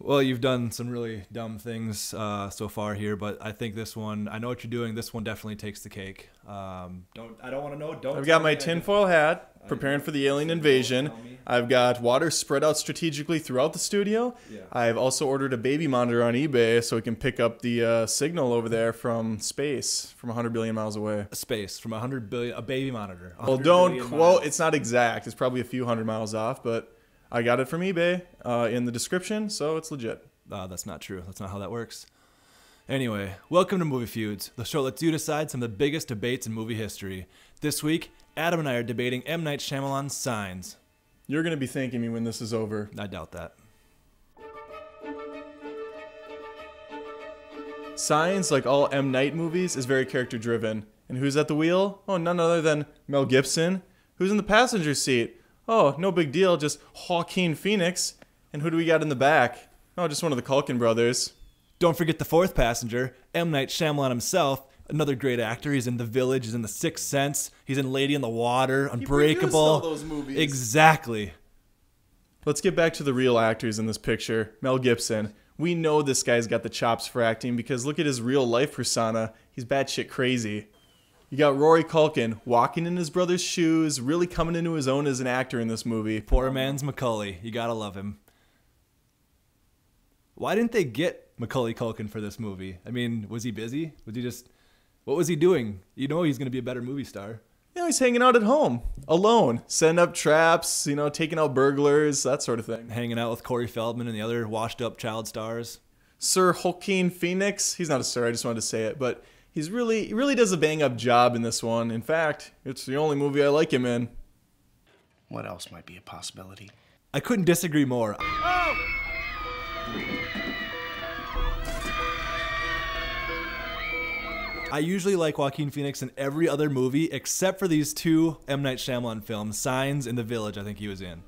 Well, you've done some really dumb things uh, so far here, but I think this one, I know what you're doing. This one definitely takes the cake. Um, don't I don't want to know. Don't. I've got my me I did- tinfoil hat, preparing for the alien invasion. I've got water spread out strategically throughout the studio. Yeah. I've also ordered a baby monitor on eBay so we can pick up the uh, signal over there from space, from 100 billion miles away. A space from hundred billion, a baby monitor. Well, don't quote. miles. It's not exact. It's probably a few hundred miles off, but I got it from eBay uh, in the description, so it's legit. Uh, that's not true. That's not how that works. Anyway, welcome to Movie Feuds, the show that lets you decide some of the biggest debates in movie history. This week, Adam and I are debating M. Night Shyamalan's Signs. You're gonna be thanking me when this is over. I doubt that. Signs, like all M. Night movies, is very character driven. And who's at the wheel? Oh, none other than Mel Gibson. Who's in the passenger seat? Oh, no big deal, just Joaquin Phoenix. And who do we got in the back? Oh, just one of the Culkin brothers. Don't forget the fourth passenger, M. Night Shyamalan himself. Another great actor. He's in The Village. He's in The Sixth Sense. He's in Lady in the Water, Unbreakable. all those movies. Exactly. Let's get back to the real actors in this picture. Mel Gibson. We know this guy's got the chops for acting because look at his real life persona. He's batshit crazy. You got Rory Culkin walking in his brother's shoes, really coming into his own as an actor in this movie. Poor man's Macaulay. You gotta love him. Why didn't they get Macaulay Culkin for this movie? I mean, was he busy? Was he just. What was he doing? You know he's gonna be a better movie star. You know, he's hanging out at home, alone, setting up traps, you know, taking out burglars, that sort of thing. Hanging out with Corey Feldman and the other washed up child stars. Sir Joaquin Phoenix, he's not a sir, I just wanted to say it, but he's really, he really does a bang up job in this one. In fact, it's the only movie I like him in. What else might be a possibility? I couldn't disagree more. I usually like Joaquin Phoenix in every other movie except for these two M. Night Shyamalan films, Signs and The Village, I think he was in.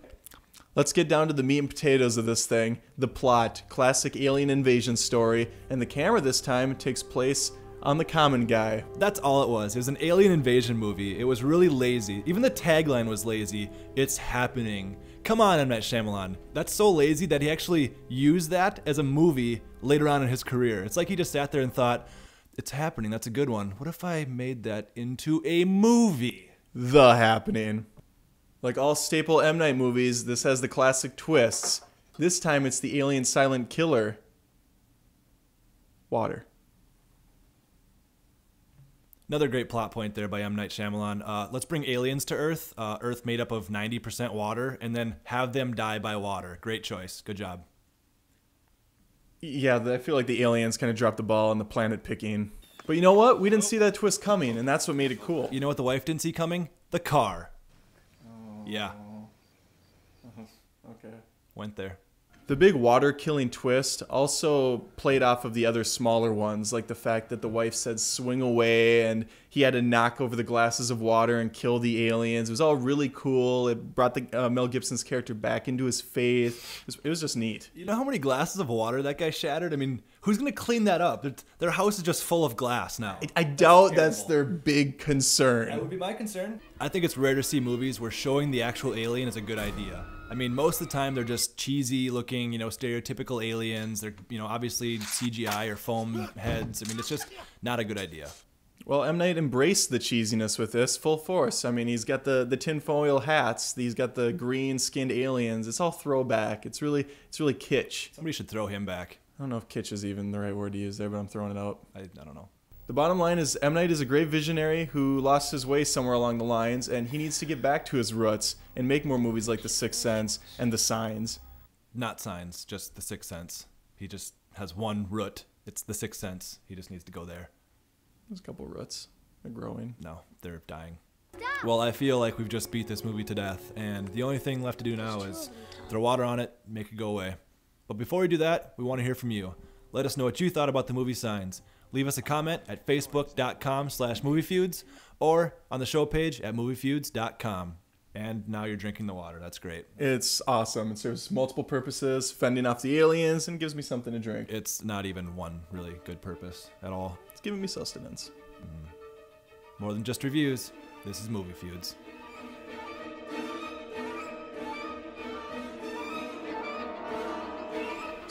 Let's get down to the meat and potatoes of this thing the plot, classic alien invasion story, and the camera this time takes place on the common guy. That's all it was. It was an alien invasion movie. It was really lazy. Even the tagline was lazy. It's happening. Come on, M. Night Shyamalan. That's so lazy that he actually used that as a movie later on in his career. It's like he just sat there and thought, it's happening. That's a good one. What if I made that into a movie? The Happening. Like all staple M. Night movies, this has the classic twists. This time it's the alien silent killer. Water. Another great plot point there by M. Night Shyamalan. Uh, let's bring aliens to Earth. Uh, Earth made up of 90% water, and then have them die by water. Great choice. Good job. Yeah, I feel like the aliens kind of dropped the ball on the planet picking. But you know what? We didn't see that twist coming, and that's what made it cool. You know what the wife didn't see coming? The car. Oh. Yeah, Okay. went there. The big water killing twist also played off of the other smaller ones, like the fact that the wife said swing away and he had to knock over the glasses of water and kill the aliens. It was all really cool. It brought the uh, Mel Gibson's character back into his faith. It was, it was just neat. You know how many glasses of water that guy shattered? I mean, who's gonna clean that up? Their, their house is just full of glass now. I doubt that's terrible. their big concern. That would be my concern. I think it's rare to see movies where showing the actual alien is a good idea. I mean, most of the time they're just cheesy looking, you know, stereotypical aliens. They're, you know, obviously CGI or foam heads. I mean, it's just not a good idea. Well, M Night embraced the cheesiness with this full force. I mean, he's got the the tinfoil hats. He's got the green skinned aliens. It's all throwback. It's really it's really kitsch. Somebody should throw him back. I don't know if kitsch is even the right word to use there, but I'm throwing it out. I, I don't know. The bottom line is M Night is a great visionary who lost his way somewhere along the lines, and he needs to get back to his roots and make more movies like The Sixth Sense and The Signs. Not signs, just the sixth sense. He just has one root. It's the sixth sense. He just needs to go there. There's a couple roots. They're growing. No, they're dying. Well, I feel like we've just beat this movie to death, and the only thing left to do now is throw water on it, make it go away. But before we do that, we want to hear from you. Let us know what you thought about the movie Signs. Leave us a comment at facebook.com slash moviefeuds or on the show page at moviefeuds.com. And now you're drinking the water. That's great. It's awesome. It serves multiple purposes, fending off the aliens, and gives me something to drink. It's not even one really good purpose at all. It's giving me sustenance. Mm. More than just reviews, this is Movie Feuds.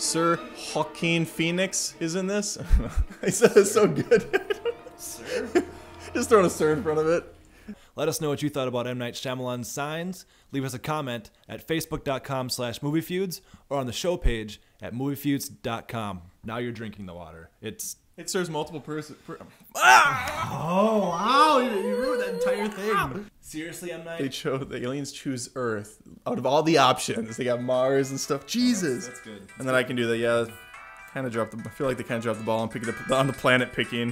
Sir Joaquin Phoenix is in this. I said it so good. sir? Just throwing a sir in front of it. Let us know what you thought about M. Night Shyamalan's Signs. Leave us a comment at facebook.com slash moviefeuds or on the show page at moviefeuds.com. Now you're drinking the water. It's... It serves multiple person. Per- Oh, wow! You, you ruined that entire thing. Ah! Seriously, M. they chose the aliens choose Earth out of all the options. They got Mars and stuff. Jesus. That's good. And then I can do that. Yeah, kind of dropped the. I feel like they kind of dropped the ball on picking up on the planet picking.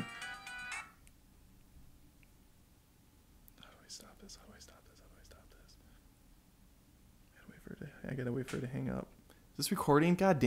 How do I stop this? How do I stop this? How do I stop this? I gotta wait for it to. I gotta wait for it to hang up. Is this recording? God damn.